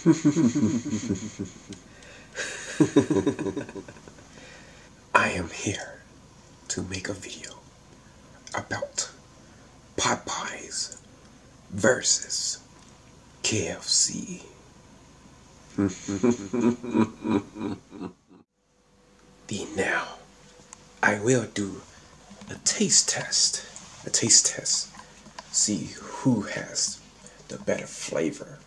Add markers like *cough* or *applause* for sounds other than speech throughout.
*laughs* I am here to make a video about Popeyes versus KFC. *laughs* the now, I will do a taste test. A taste test. See who has the better flavor,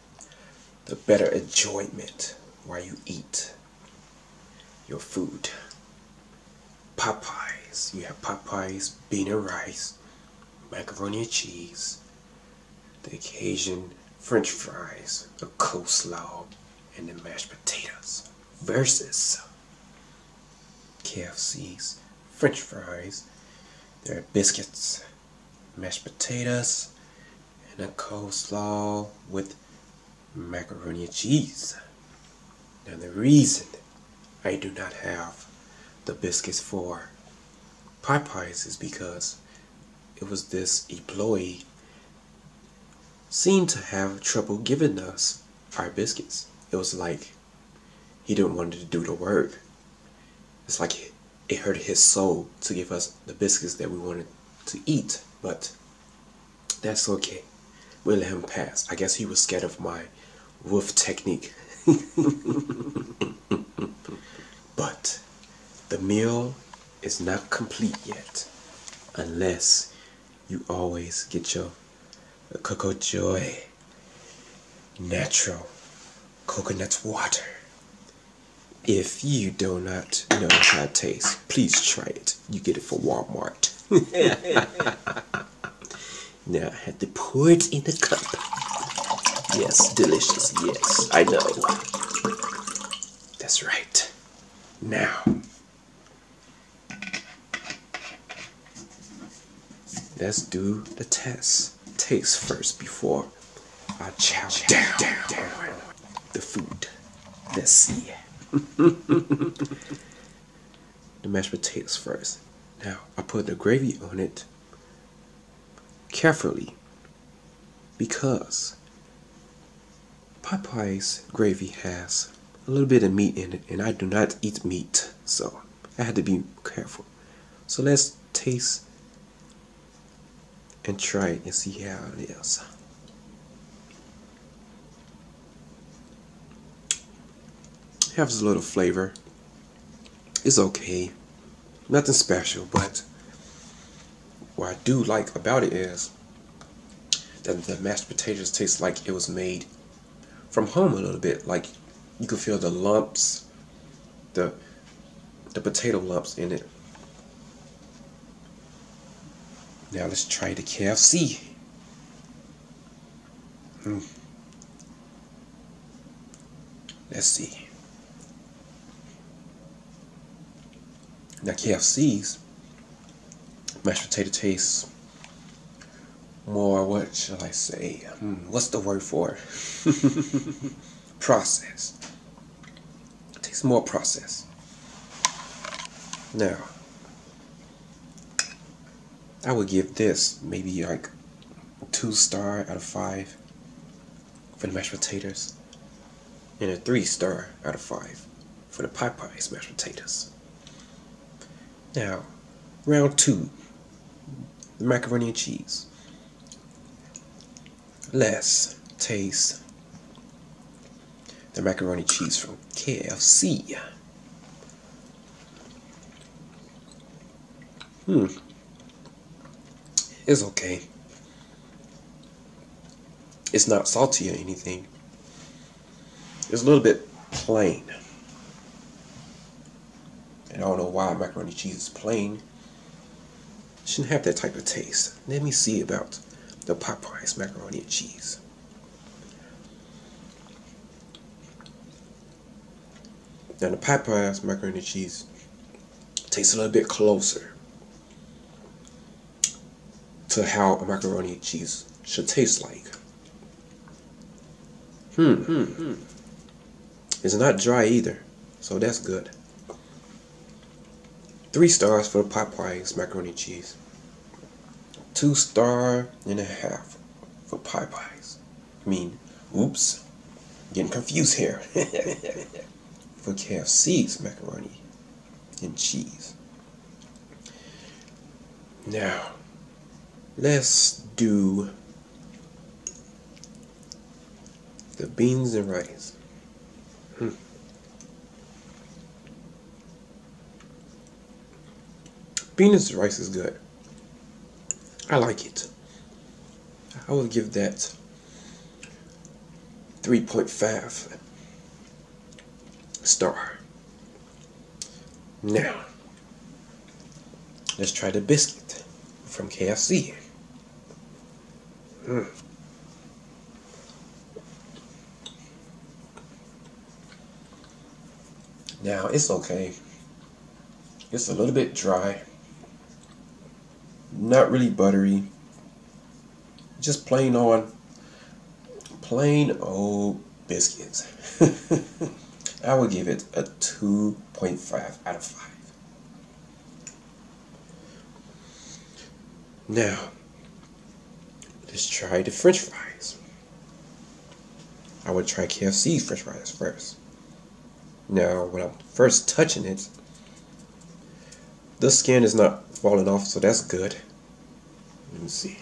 the better enjoyment while you eat your food. Popeyes. You have Popeyes bean and rice, macaroni and cheese, the occasion french fries, a coleslaw, and the mashed potatoes versus KFC's french fries, their biscuits, mashed potatoes, and a coleslaw with macaroni and cheese. Now the reason I do not have the biscuits for Popeyes is because it was this employee seemed to have trouble giving us our biscuits. It was like he didn't want to do the work. It's like it hurt his soul to give us the biscuits that we wanted to eat, but that's okay. We'll let him pass. I guess he was scared of my wolf technique. *laughs* but the meal is not complete yet unless you always get your Coco Joy natural coconut water. If you do not know how it tastes, please try it. You get it for Walmart. *laughs* now I had to pour it in the cup. Yes, delicious. Yes, I know. That's right. Now, let's do the test. Taste first before I chow down, down, down the food. Let's see. *laughs* the mashed potatoes first. Now, I put the gravy on it carefully because Popeye's gravy has a little bit of meat in it, and I do not eat meat, so I had to be careful. So let's taste and try it and see how it is. It has a little flavor. It's okay. Nothing special, but what I do like about it is that the mashed potatoes taste like it was made from home a little bit. Like you can feel the lumps, the the potato lumps in it. Now let's try the KFC. Hmm. Let's see. Now KFC's mashed potato tastes more, what shall I say? Hmm, what's the word for it? *laughs* process. It takes more process. Now, I would give this maybe like two star out of five for the mashed potatoes, and a three star out of five for the Popeyes mashed potatoes. Now, round two, the macaroni and cheese. Let's taste the macaroni cheese from KFC. Hmm. It's okay. It's not salty or anything. It's a little bit plain. And I don't know why macaroni cheese is plain. Shouldn't have that type of taste. Let me see about the Popeyes macaroni and cheese. Now the Popeyes macaroni and cheese tastes a little bit closer to how a macaroni and cheese should taste like. Hmm, hmm, hmm. It's not dry either, so that's good. Three stars for the Popeyes macaroni and cheese. Two star and a half for Popeyes. I mean, oops, Getting confused here. *laughs* For KFC's macaroni and cheese. Now, let's do the beans and rice. Hmm. Beans and rice is good. I like it. I will give that 3.5 star. Now, let's try the biscuit from KFC. Mm. Now, it's okay. It's a little bit dry. Not really buttery. Just plain on plain old biscuits. *laughs* I would give it a 2.5 out of 5. Now, let's try the french fries. I would try KFC's french fries first. Now, when I'm first touching it, the skin is not falling off, so that's good. Let me see.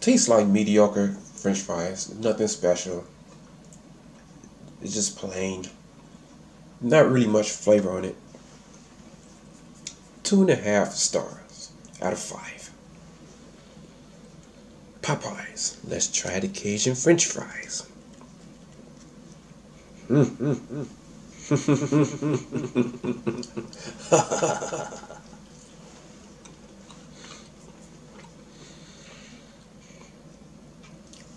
Tastes like mediocre french fries. Nothing special. It's just plain. Not really much flavor on it. Two and a half stars out of five. Popeyes. Let's try the Cajun french fries. Mm, mm, mm.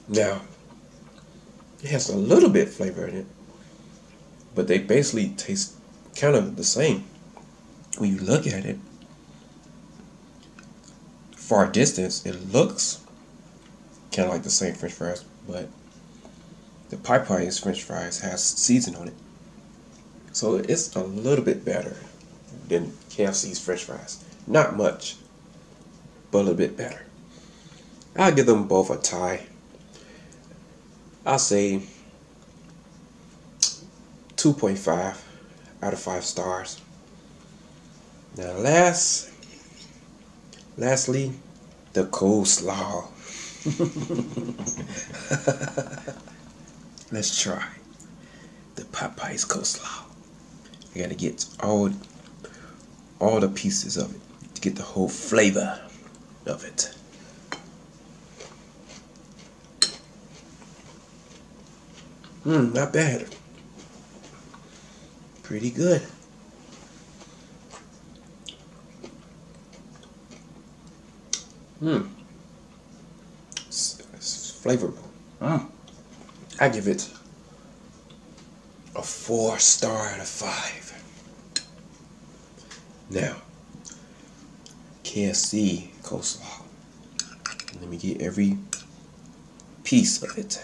Now, it has a little bit flavor in it, but they basically taste kind of the same when you look at it. Far distance, it looks kind of like the same French fries, but the Popeyes French fries has season on it, so it's a little bit better than KFC's French fries. Not much, but a little bit better. I'll give them both a tie. I'll say 2.5 out of 5 stars. Now last lastly the coleslaw. *laughs* Let's try the Popeyes coleslaw. I gotta get all all the pieces of it to get the whole flavor of it. Hmm, not bad. Pretty good. Hmm. It's, it's flavorful. Mm. I give it four star out of five. Now, KFC coleslaw. Let me get every piece of it.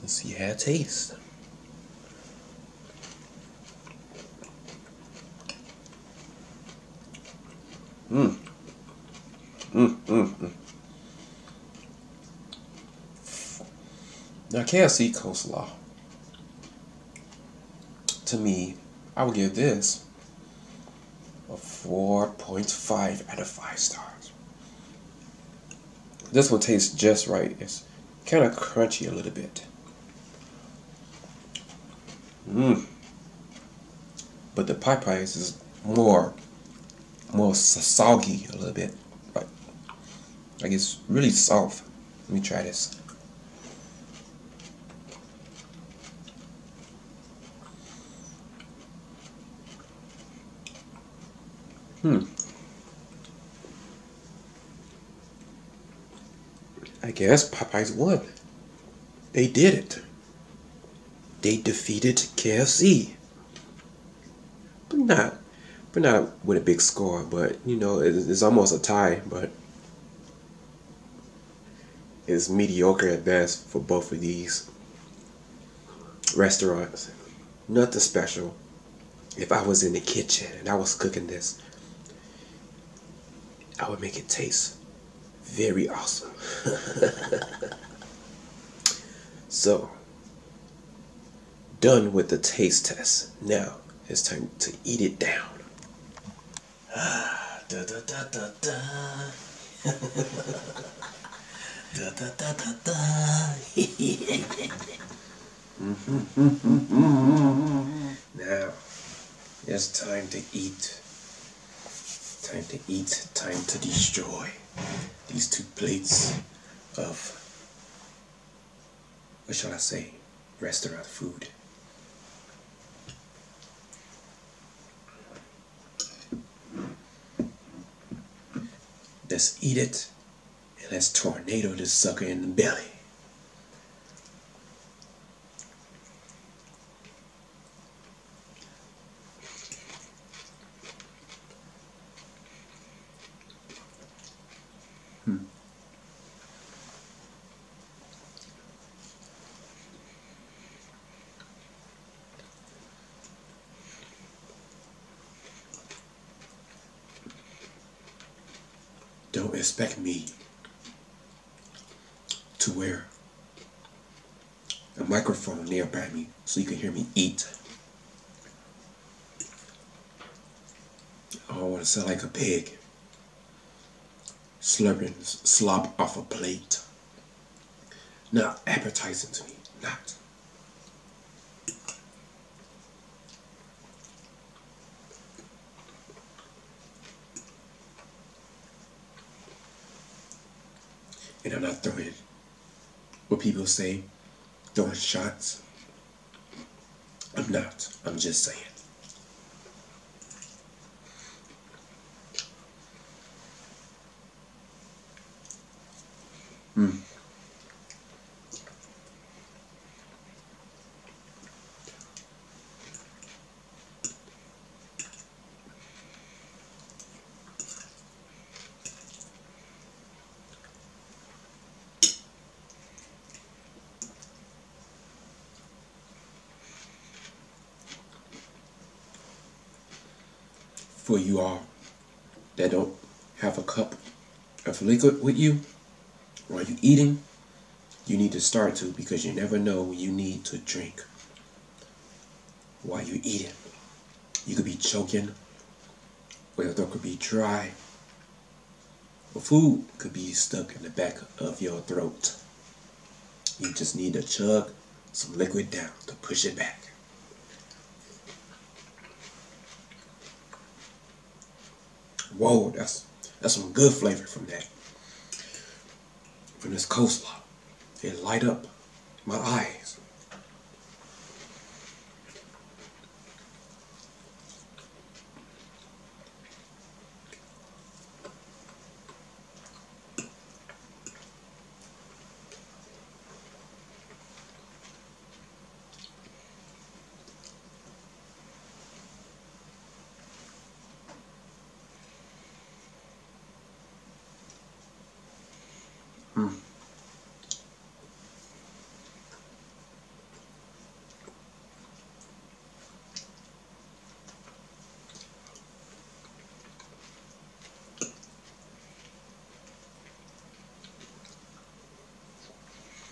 Let's see how it tastes. Mmm. Mmm, mmm, mmm. Now, KFC coleslaw, to me, I would give this a 4.5 out of 5 stars. This one tastes just right. It's kind of crunchy a little bit. Mmm. But the Popeyes is more, more soggy a little bit. Like, like it's really soft. Let me try this. Hmm. I guess Popeyes won. They did it they defeated KFC. But not, but not with a big score. But you know, it's almost a tie. But it's mediocre at best for both of these restaurants. Nothing special. If I was in the kitchen and I was cooking this, I would make it taste very awesome. *laughs* so, done with the taste test. Now it's time to eat it down. Ah, *sighs* da da da da da. *laughs* da da da da da. *laughs* now it's time to eat. Time to eat, time to destroy these two plates of, what shall I say, restaurant food. Let's eat it and let's tornado this sucker in the belly. Don't expect me to wear a microphone nearby me so you can hear me eat. Oh, I don't want to sound like a pig slurping slop off a plate. Not appetizing to me, not. And I'm not throwing what people say, throwing shots. I'm not. I'm just saying. Hmm. For you all that don't have a cup of liquid with you while you're eating, you need to start to because you never know when you need to drink while you're eating. You could be choking, or your throat could be dry, or food could be stuck in the back of your throat. You just need to chug some liquid down to push it back. Whoa, that's that's some good flavor from that. From this coleslaw. It light up my eyes.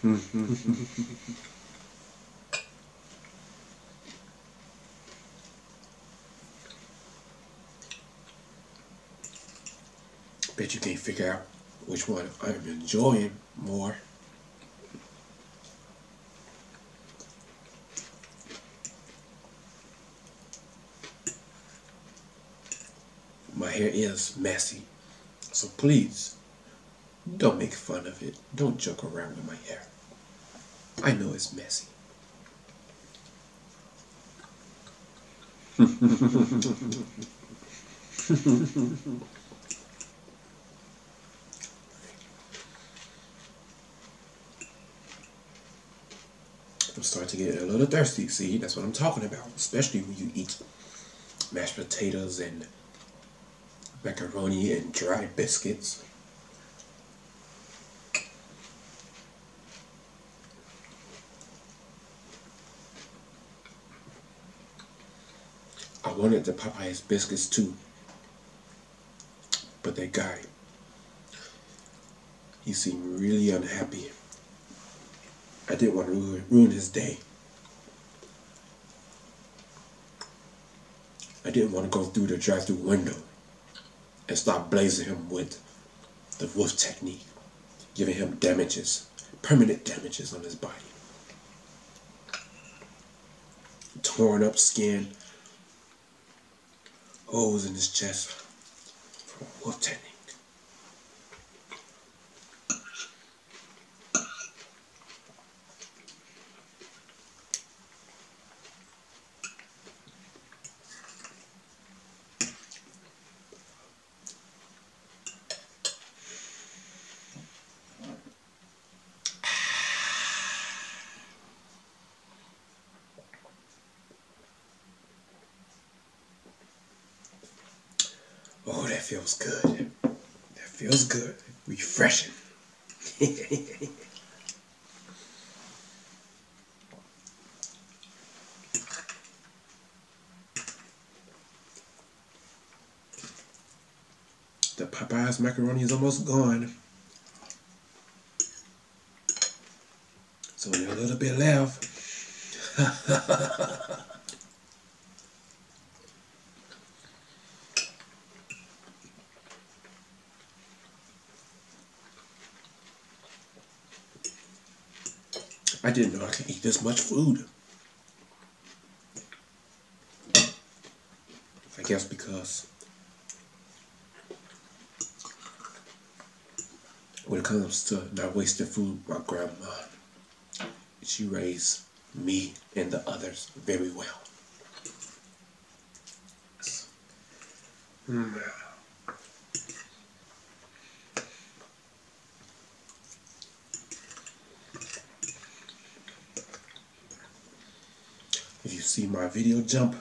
*laughs* Bet you can't figure out which one I'm enjoying more. My hair is messy, so please don't make fun of it. Don't joke around with my hair. I know it's messy. I'm starting to get a little thirsty. See, that's what I'm talking about. Especially when you eat mashed potatoes and macaroni and dry biscuits. I wanted the Popeyes biscuits too, but that guy He seemed really unhappy. I didn't want to ruin, his day. I didn't want to go through the drive-through window and start blazing him with the wolf technique, giving him damages, permanent damages on his body. Torn up skin, holes in his chest. From wolf technique. Oh, that feels good. That feels good. Refreshing. Popeyes macaroni is almost gone. So a little bit left. *laughs* I didn't know I could eat this much food. I guess because when it comes to not wasting food, my grandma, she raised me and the others very well. Mm. If you see my video jump,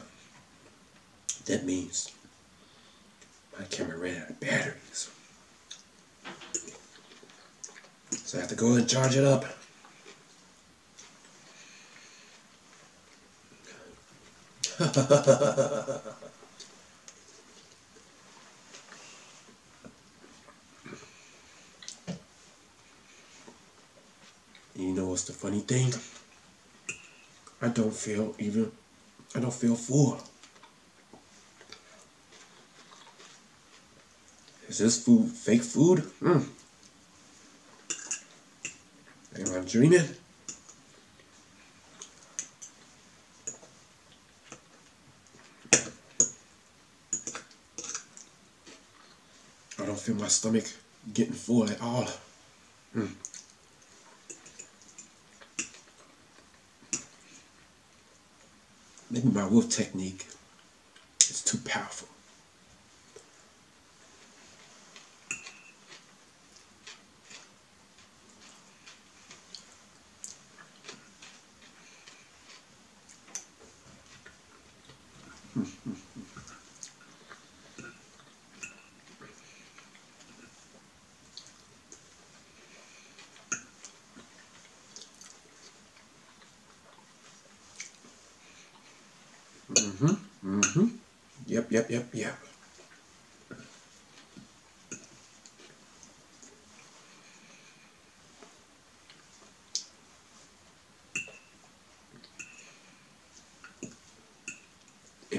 that means my camera ran out of batteries. So I have to go and charge it up. *laughs* you know what's the funny thing? I don't feel even, I don't feel full. Is this food fake food? Mm. Dreaming? I don't feel my stomach getting full at all. Mm. Maybe my wolf technique is too powerful. Mm-hmm. Mm-hmm. Yep, yep, yep, yep.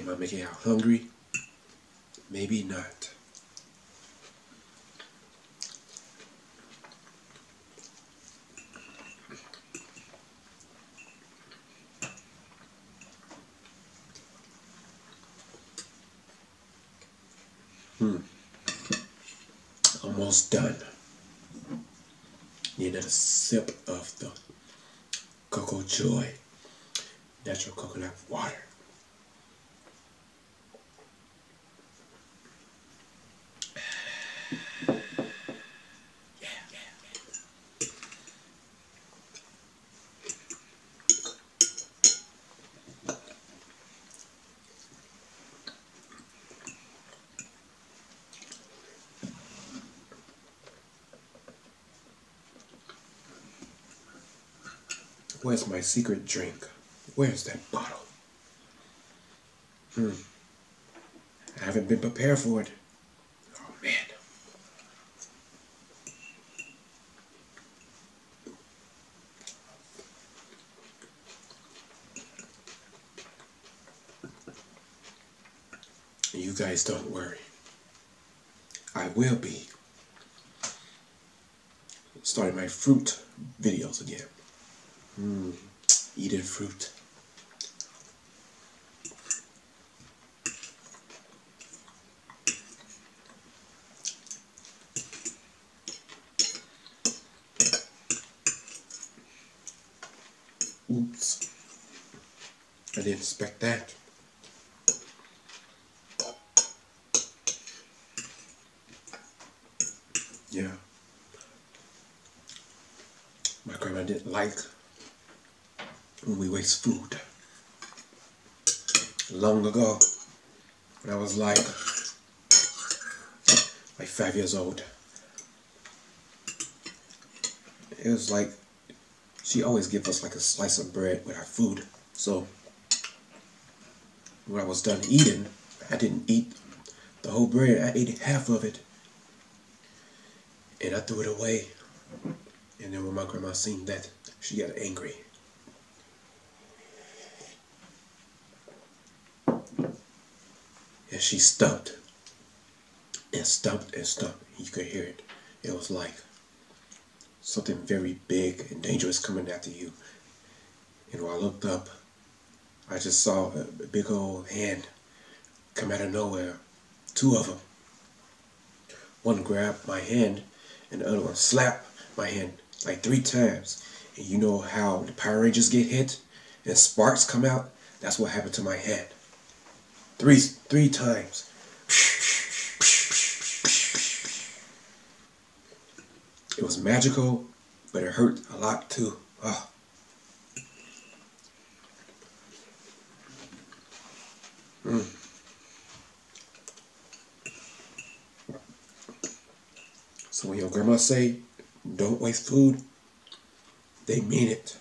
Am I making out hungry? Maybe not. Hmm. Almost done. Need another sip of the Cocoa Joy natural coconut water. Yeah, yeah, yeah. Where's my secret drink? Where's that bottle? Hmm. I haven't been prepared for it. Oh man. Guys don't worry. I will be starting my fruit videos again. Mm, eating fruit. Oops. I didn't expect that. Yeah. My grandma didn't like when we waste food. Long ago, when I was like, like five years old, it was like she always give us like a slice of bread with our food. So when I was done eating, I didn't eat the whole bread. I ate half of it. And I threw it away. And then when my grandma seen that, she got angry. And she stumped. And stumped and stumped. You could hear it. It was like something very big and dangerous coming after you. And when I looked up, I just saw a, big old hand come out of nowhere. Two of them. One grabbed my hand and the other one slapped my hand like three times. And you know how the Power Rangers get hit and sparks come out? That's what happened to my hand. Three, three times. It was magical, but it hurt a lot too. Oh. Mm. So when your grandma say, don't waste food, they mean it.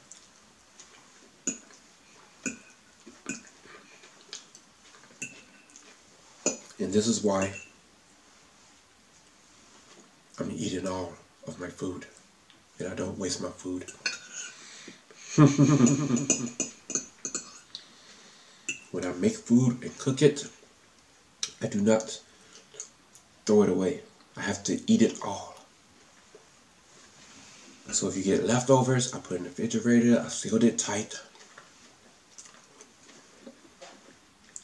And this is why I'm eating all of my food. And I don't waste my food. *laughs* when I make food and cook it, I do not throw it away. I have to eat it all. So if you get leftovers, I put in the refrigerator, I sealed it tight.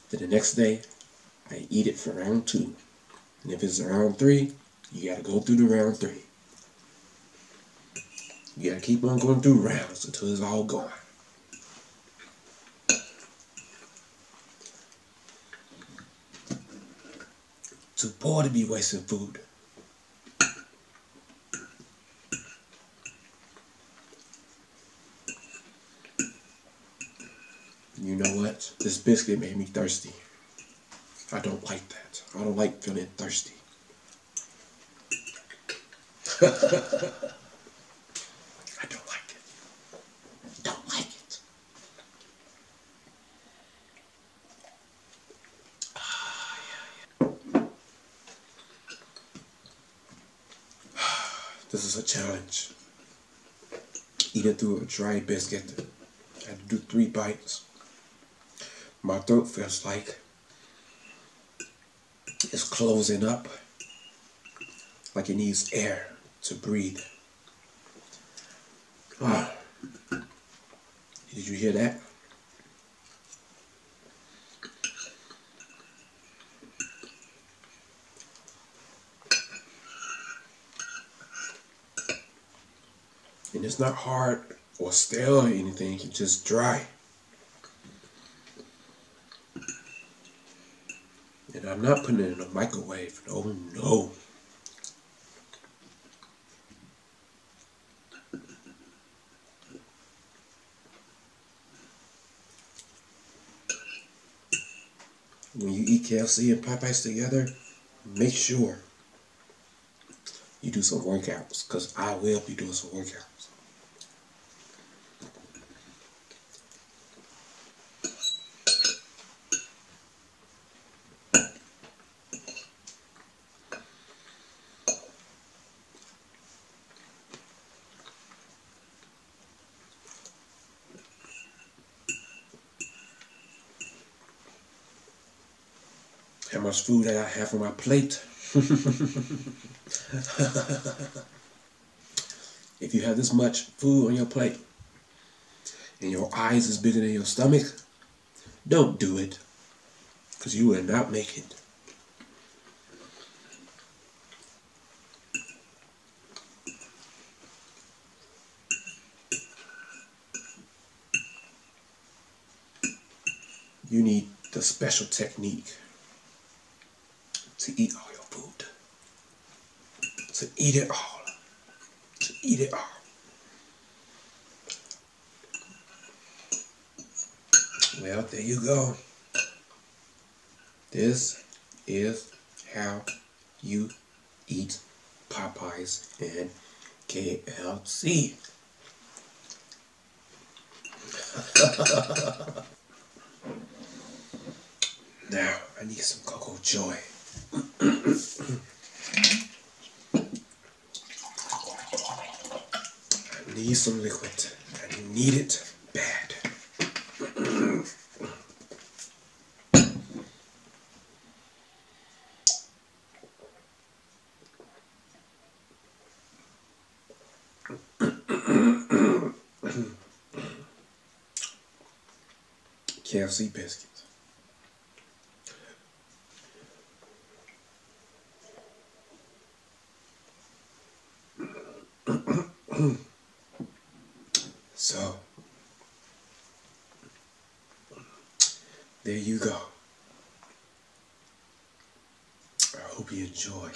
Then the next day, I eat it for round two. And if it's round three, you gotta go through the round three. You gotta keep on going through rounds until it's all gone. Too poor to be wasting food. You know what? This biscuit made me thirsty. I don't like that. I don't like feeling thirsty. *laughs* I don't like it. Don't like it. Ah, yeah, yeah. This is a challenge. Eating through a dry biscuit. I do three bites. My throat feels like it's closing up. Like it needs air to breathe. Ah. Did you hear that? And it's not hard or stale or anything, it's just dry. And I'm not putting it in a microwave. No, no. When you eat KFC and Popeyes together, make sure you do some workouts because I will be doing some workouts. How much food that I have on my plate. *laughs* if you have this much food on your plate and your eyes is bigger than your stomach, don't do it because you will not make it. You need the special technique to eat all your food. To eat it all. To eat it all. Well, there you go. This is how you eat Popeyes and KFC. *laughs* now, I need some Cocoa Joy. I need some liquid. I need it bad. KFC biscuits. so, there you go. I hope you enjoy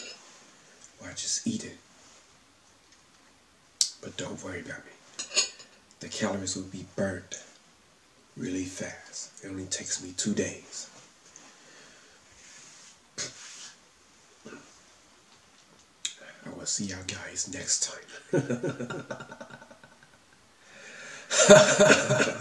or just eat it. But don't worry about me. The calories will be burnt really fast. It only takes me two days. I will see y'all guys next time. *laughs*